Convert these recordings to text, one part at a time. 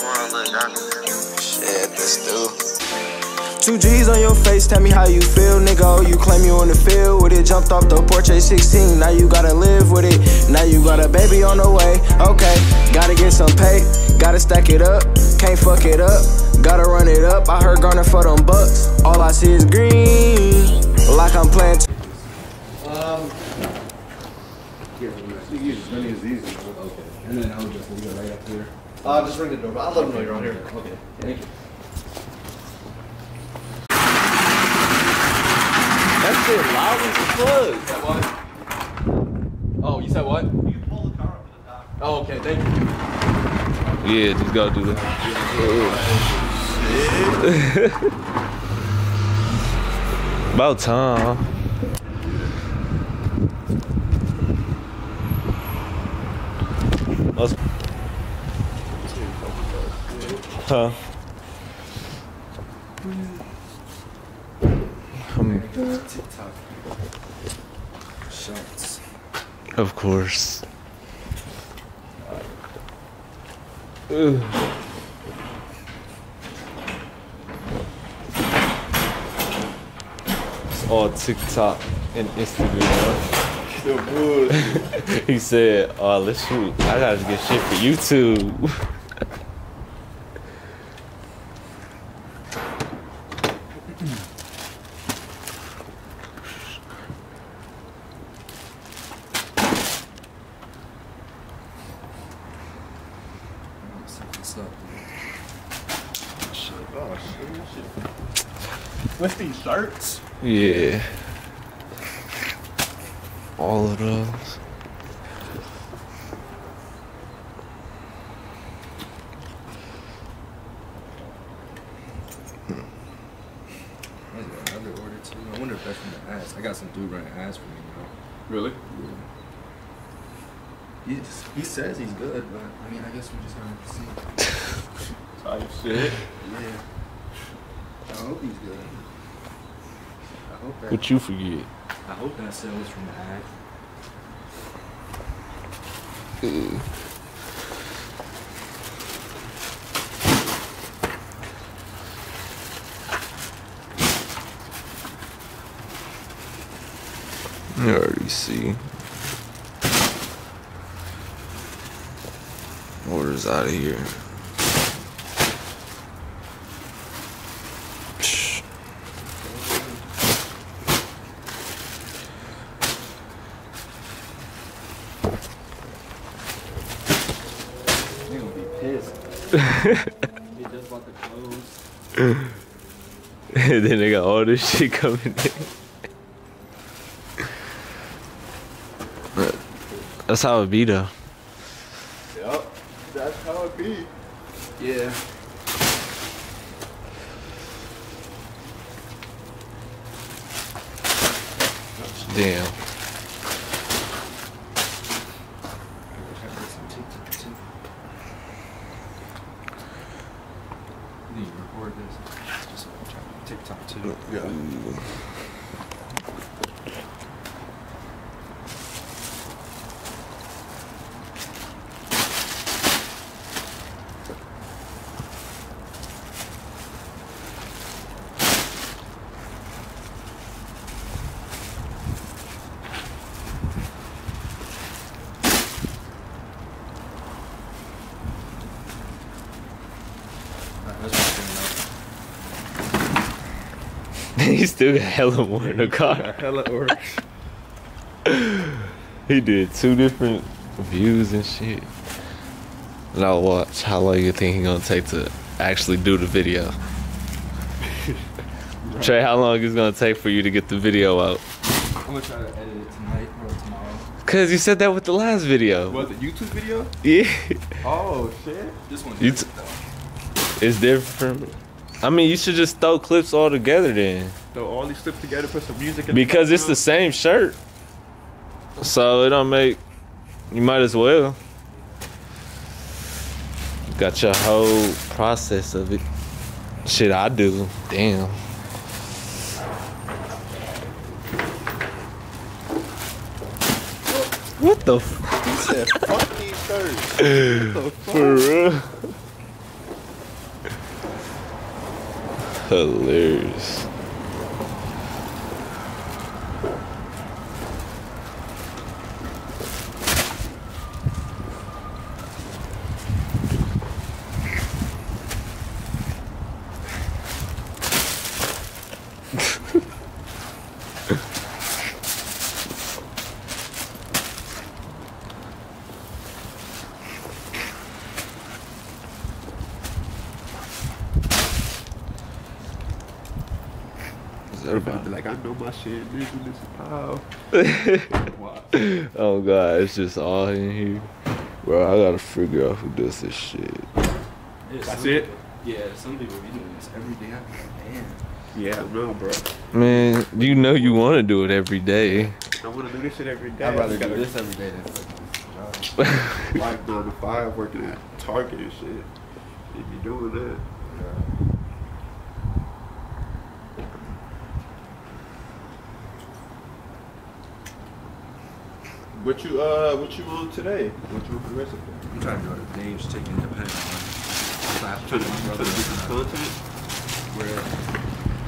Shit, this dude. Two G's on your face, tell me how you feel, nigga. Oh, you claim you on the field with it. Jumped off the porch at 16, now you gotta live with it. Now you got a baby on the way, okay. Gotta get some pay, gotta stack it up, can't fuck it up. Gotta run it up, I heard Garner for them bucks. All I see is green, like I'm playing. Um, here, you use as many as these. Okay. And then I'll just leave it right up here. Uh, just ring the doorbell. I'll let them know you're on here. Okay. Thank you. That shit loud as fuck. said what? Oh, you said what? You pull the car up to the top. Oh, okay. Thank you. Yeah, just gotta do that. About time. Let's- Huh? Um, TikTok. Shots. of course. Ugh. It's all TikTok and Instagram. he said, "Oh, let's shoot. I gotta get shit for YouTube." What's up? Shit. Oh, shit. shit. What's these shirts? yeah. All of those. Hmm. I got another order too. I wonder if that's from the ass. I got some dude running ass for me now. Really? He, just, he says he's good, but I mean, I guess we're just gonna see. Type shit. Yeah. I hope he's good. I hope that. What you forget? I hope that sale is from the ad. You already see. Orders out of here. Psh. They gonna be pissed. just bought the clothes. and then they got all this shit coming in. That's how it be though. Yeah. Damn. You need to record this. Just TikTok too. Yeah. Alright, let's just bring it up. he still got hella more in the car. Hella orders. He did two different views and shit. Now watch how long you think he gonna take to actually do the video. Trey, how long is gonna take for you to get the video out? I'm gonna try to edit it tonight or tomorrow. Cause you said that with the last video. What, the YouTube video? Yeah, Oh, shit. This one. You. It's different. I mean, you should just throw clips all together then, Throw all these clips together, put some music in because it's the same shirt. So it don't make. You might as well. Got your whole process of it. Shit, I do. Damn. What the f- He said, fuck these shirts. The for real? Hilarious. Is that Everybody about? be like, I know my shit, nigga, this is pow. Oh god, it's just all in here. Bro, I gotta figure out who does this shit. That's it? Yeah, some people be doing this every day. I'm like, man. Yeah, no, bro. Man, you know you wanna do it every day. I want to do this shit every day. I'd rather do this every day than fucking. Like 9 to 5 working at Target and shit. You be doing that. What you uh what you on today? What you on for the rest? I'm trying to go to Dave's Chicken Independent. Clap To the, my to brother. the different content? Where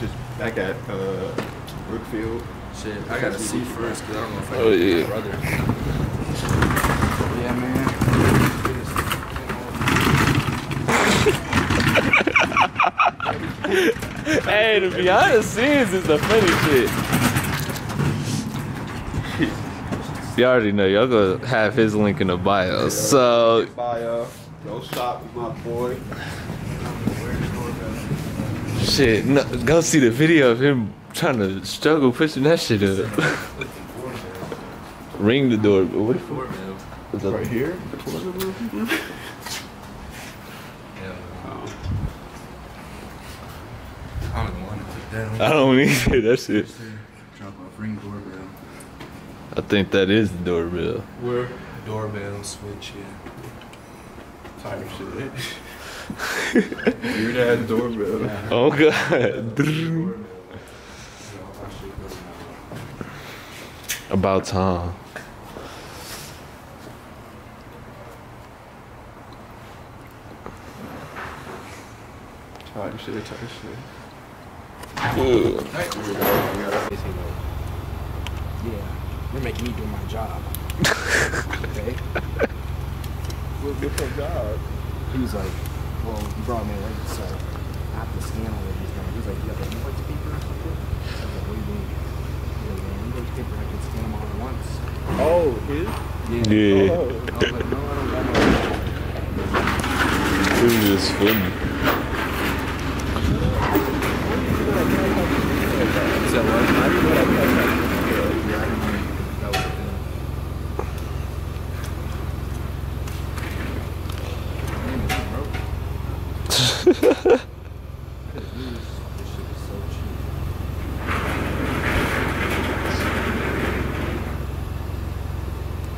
just back at uh Brookfield. Shit, I gotta see first because I don't know if I Oh, can yeah. my brother. Yeah, man. Hey, the behind the scenes is the funny shit. You already know, y'all gonna have his link in the bio. So, Bio. Go shop with my boy. shit, no, go see the video of him trying to struggle pushing that shit up. Ring the door. What if Four mil. is that- Right here? The corner room? I don't even want to put that on. I don't either. That shit. Drop off ring doorbell. I think that is the doorbell. Where? Doorbell, switch, yeah. Type shit. Your dad's doorbell. Oh god. About time. Type shit, type shit. Ugh. Yeah, you're making me do my job. okay? What's your job? He was like, well, you brought me late, so I have to scan all of these things. He was like, you have an invoice paper or something? I was like, what do you mean? He was like, invoice paper, I can scan them all at once. Oh, his? Yeah. I was like, no, I don't got no. It was just funny. Is that what? I didn't know that. Yeah, I didn't know that was a thing. Man, it's broke. This shit is so cheap.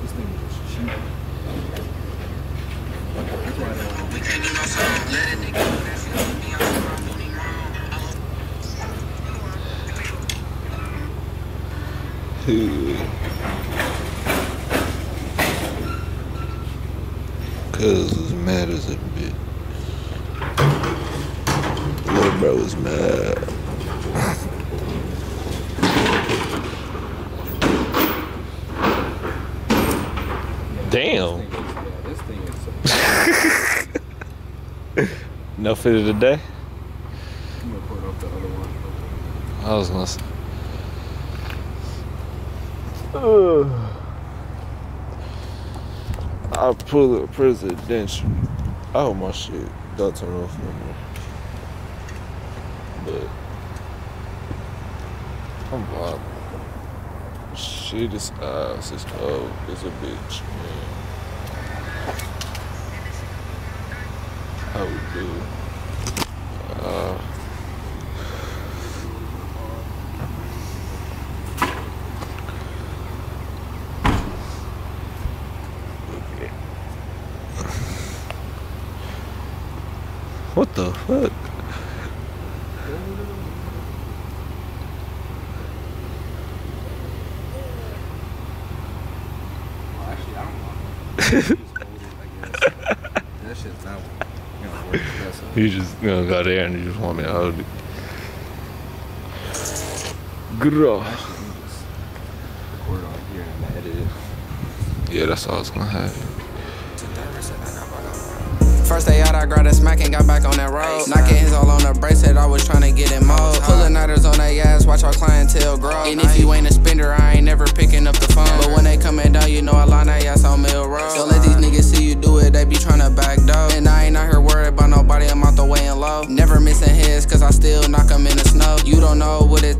This thing is just cheap. Cuz was mad as a bit. Little bro was mad. Damn. Yeah, this thing is so No fit of the day? I'm gonna put up the other one. I was gonna say. I pull a presidential. I hope my shit don't turn off no more. But I'm blocked. Shit is ass. It's cold. It's a bitch, man. How we do? Uh, What the fuck? Well, actually, I don't want it. Just hold it, I guess. That shit's not the fuck? You just gonna go there and you just want me to hold it. Grr. Actually, we just record on here and I'm edit it. Yeah, that's all it's gonna have. First day out, I grabbed a smack and got back on that road. Knocking his all on the bracelet, I was trying to get in mode. Pulling nighters on their ass, watch our clientele grow. And if you ain't a spender, I ain't never picking up the phone. But when they coming down, you know I line that ass on Mill Road. Don't let these niggas see you do it, they be trying to back door. And I ain't out here worried about nobody, I'm out the way and low. Never missing heads, cause I still knock 'em in the snow. You don't know what it